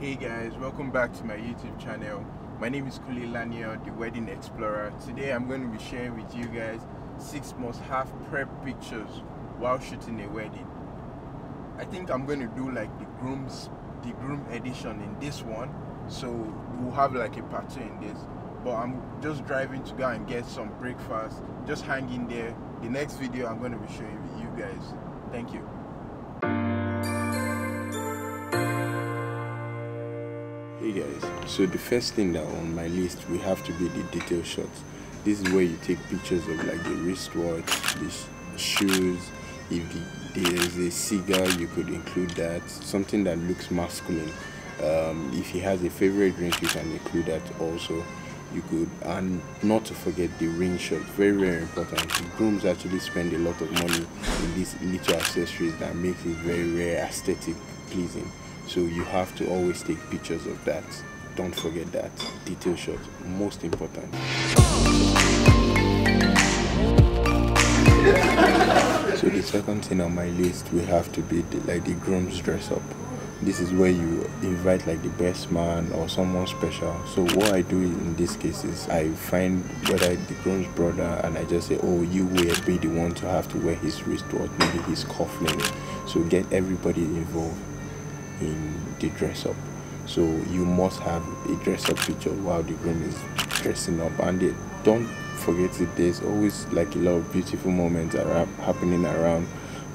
Hey guys, welcome back to my YouTube channel. My name is Kunle Laniyan, the Wedding Explorer. Today I'm going to be sharing with you guys six must have prep pictures while shooting a wedding. I think I'm going to do like the groom's the groom edition in this one, so we'll have like a two in this. But I'm just driving to go and get some breakfast. Just hang in there. The next video I'm going to be showing you guys. Thank you. Hey guys, so the first thing that on my list we have to be the detail shots. This is where you take pictures of like the wristwatch, the sh shoes. If the, there's a cigar, you could include that. Something that looks masculine. Um, if he has a favorite drink, you can include that also. You could, and not to forget the ring shot. Very very important. Grooms actually spend a lot of money in these little accessories that makes it very very aesthetic pleasing so you have to always take pictures of that. Don't forget that. Detail shot most important. So the second thing on my list we have to be the, like the groom's dress up this is where you invite like the best man or someone special. So what i do in this case is i find whether the groom's brother and i just say oh you will be the one to have to wear his wristwatch maybe his cufflink so get everybody involved in the dress up. So you must have a dress up picture while the groom is dressing up. And don't forget that there's always like a lot of beautiful moments that are happening around.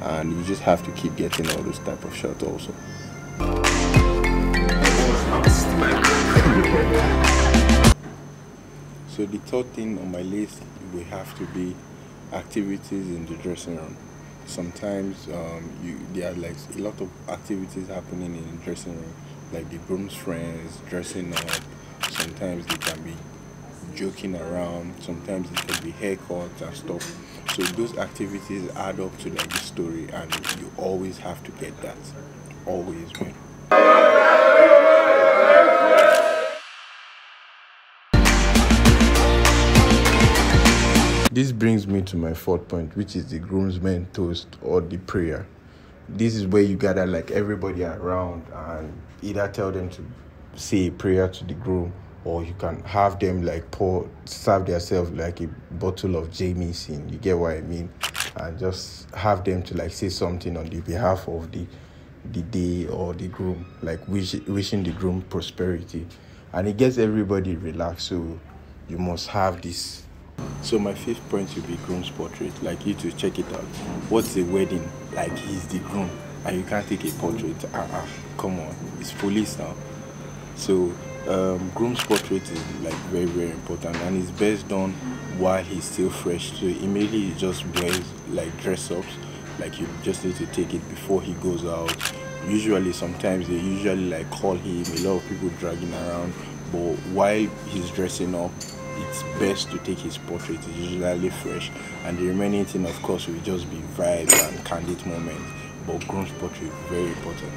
And you just have to keep getting all those type of shots also. So the third thing on my list will have to be activities in the dressing room sometimes um, you there are like a lot of activities happening in the dressing room. Like the groom's friends dressing up. Sometimes they can be joking around. Sometimes it can be haircuts and stuff. So those activities add up to like the story and you always have to get that. Always man This brings me to my fourth point, which is the groomsmen toast or the prayer. This is where you gather like everybody around and either tell them to say a prayer to the groom or you can have them like pour serve themselves like a bottle of Jameson. You get what I mean? And just have them to like say something on the behalf of the the day or the groom, like wish, wishing the groom prosperity. And it gets everybody relaxed. So you must have this so my fifth point will be groom's portrait. Like you to check it out. What's a wedding? Like he's the groom, and you can't take a portrait. Ah, uh, come on, it's police now. So um, groom's portrait is like very very important, and it's best done while he's still fresh. So immediately just wears like dress ups. Like you just need to take it before he goes out. Usually, sometimes they usually like call him. A lot of people dragging around, but while he's dressing up, it's best to take his portrait it's usually fresh. And the remaining thing of course will just be vibes and candid moments. But groom's portrait very important.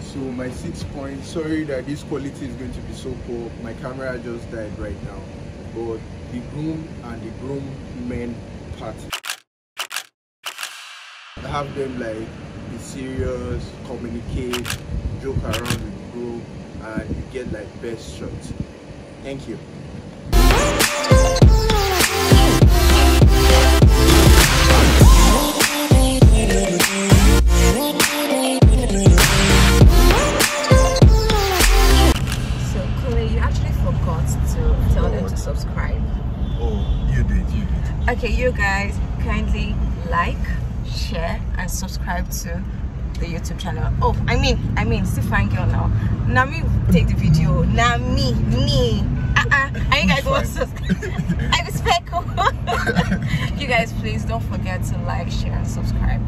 So my sixth point sorry that this quality is going to be so poor. My camera just died right now. But the groom and the groom men party have them like serious, communicate, joke around with the group, and you get like best shots. Thank you. So, Kunle, you actually forgot to tell them to subscribe. Oh, you do it, you do. Okay, you guys kindly like, share, and subscribe to the YouTube channel. Oh, I mean, I mean, see fine girl now. Now me take the video. Now me, me. Uh-uh. And you guys want to subscribe. I respect you guys please don't forget to like, share, and subscribe.